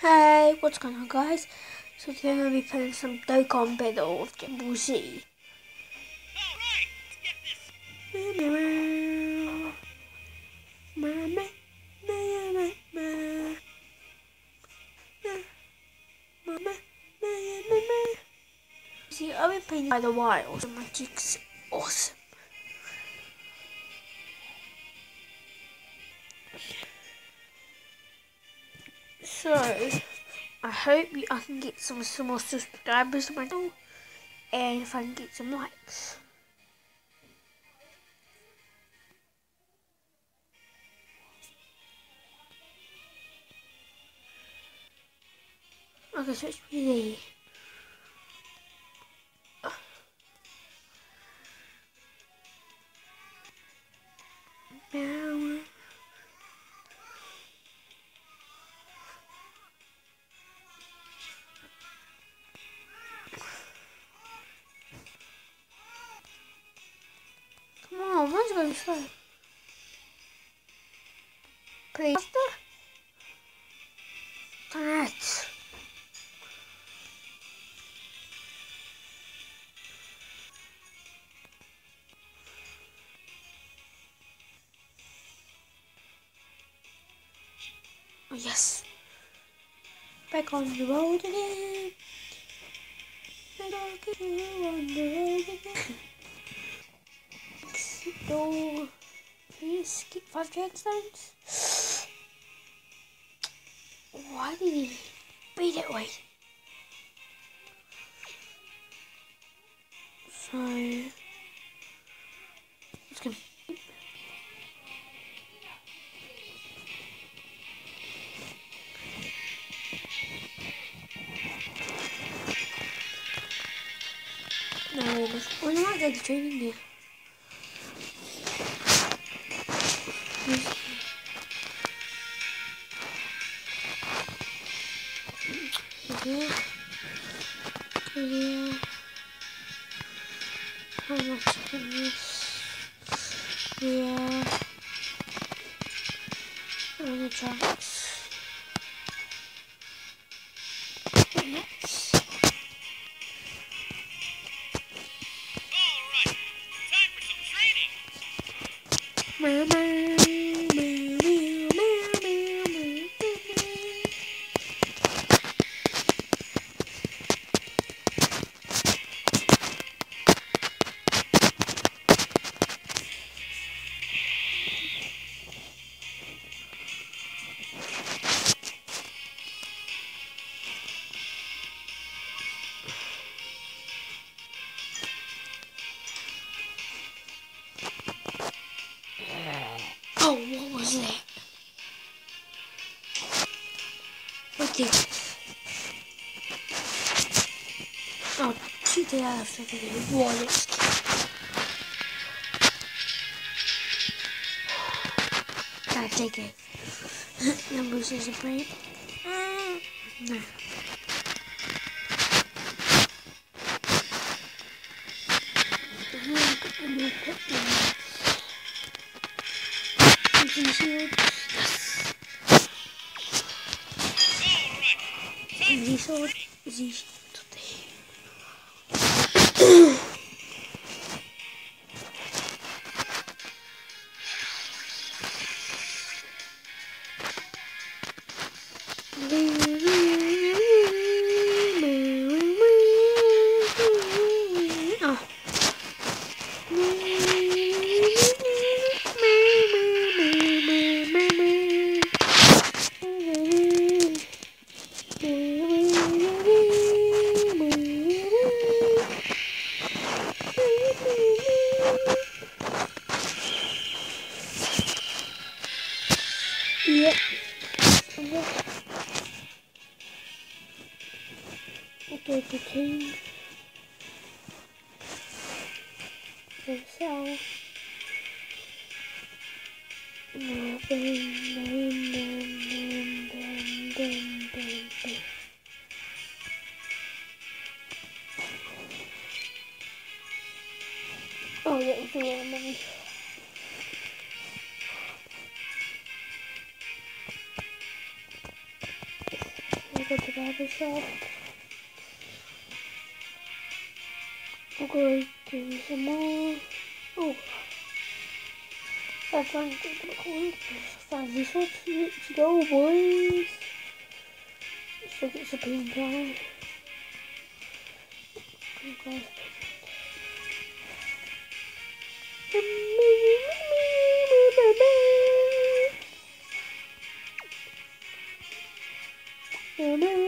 Hey, what's going on guys? So today I'm going to be playing some Dokkan Battle of Dragon Ball Z. See, I've been playing by the while, so magic's awesome. So, I hope I can get some, some more subscribers on my channel, and if I can get some likes. Okay, so it's really... Now... I'm sure. That. Yes. Back on the road again. Back on the road again. Go. Please skip five dragon stones. Why did he beat it away? So let's go. No, we're not going training here. Here. Here. How much in this? Here. And the tracks. isn't it? What the? Oh, two days after the wallet. Gotta take it. Numbers is a brain. No. Zişot. Zişot. with the king himself. Bam, bam, bam, bam, bam, bam, bam, bam. Oh, that. Go to the barber shop. We'll go do some more. Oh. I found the found this one. Let's go, boys. Let's look at the pin time. Okay. Some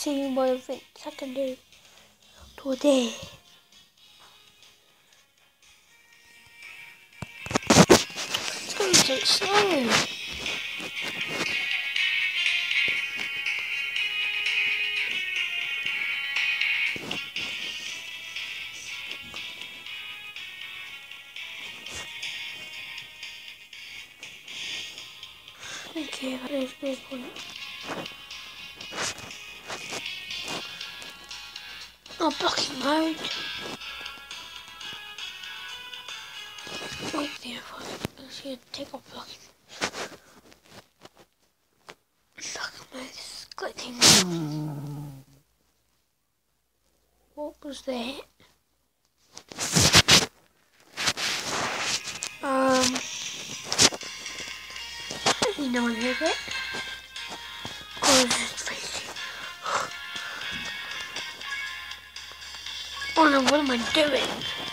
Just see what events I can do today. It's going so slow. Oh, blocking mode. Wait there for I should take off blocking. Blocking mode is glitching. What was that? What am I doing?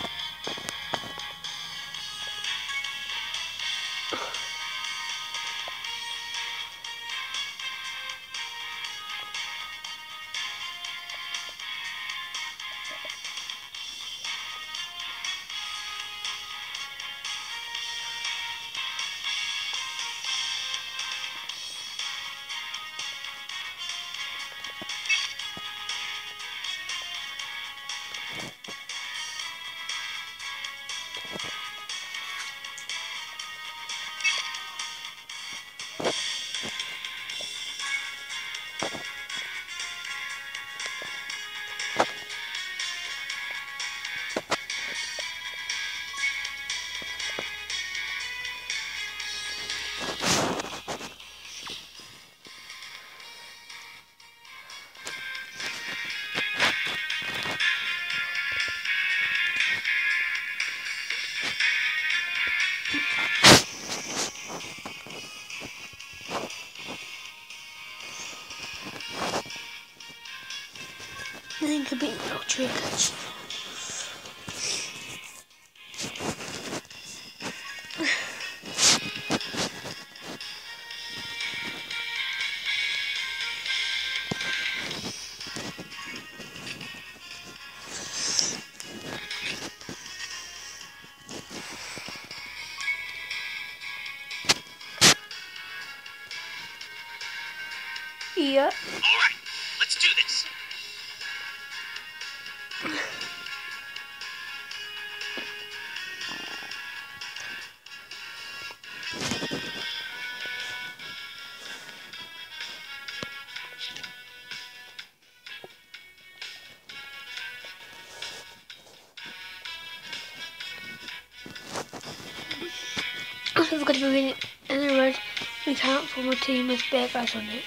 Triggers. I forgot to it in the road. We can't form a team with bear guys on it.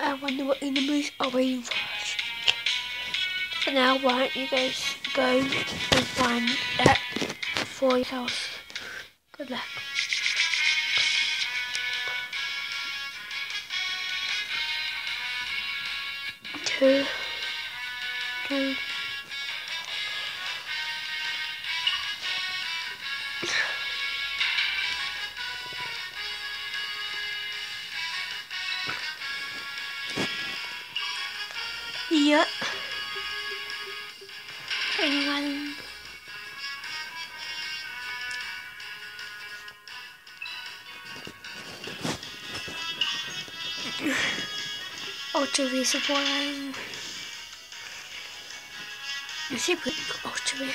I wonder what enemies are waiting for for now, why don't you guys go and find that for yourselves. Good luck. Two, two, Yep. Anyone? Ultra V support. Super Ultra V.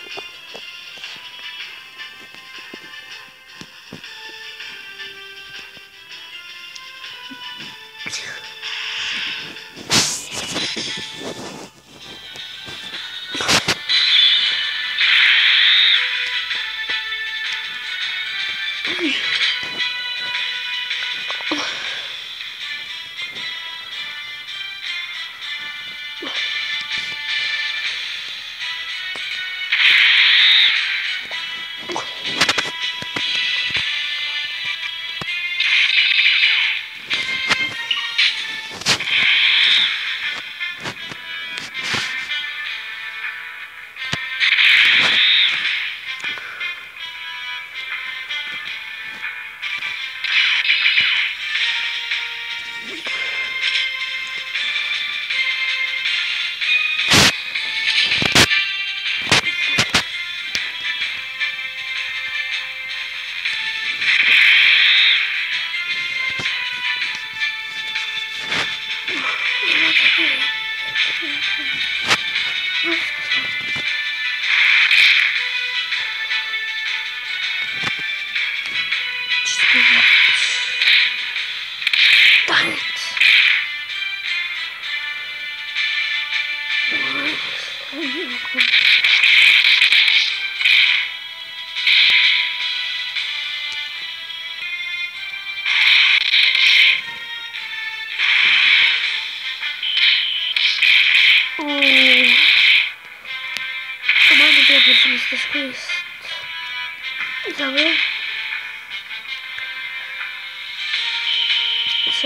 So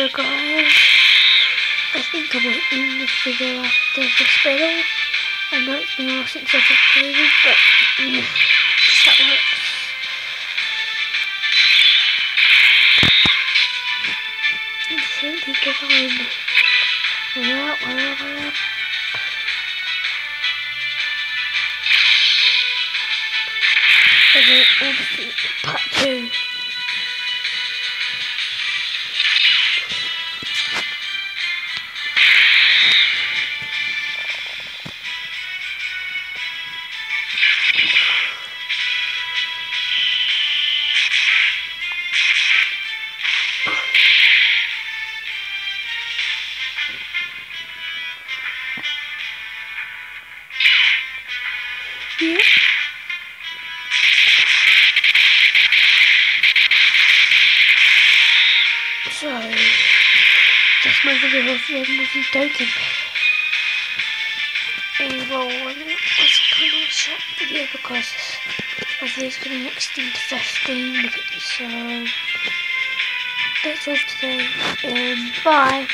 guys, I think I will end this video after this battle. I know it's been a while since I've uploaded, but yeah, that works. So people find me. Where up, where then part two. Yeah. My the end of the token. And well, it's kind of a short video because going to extend to 15 minutes. So, uh, that's all today. And bye.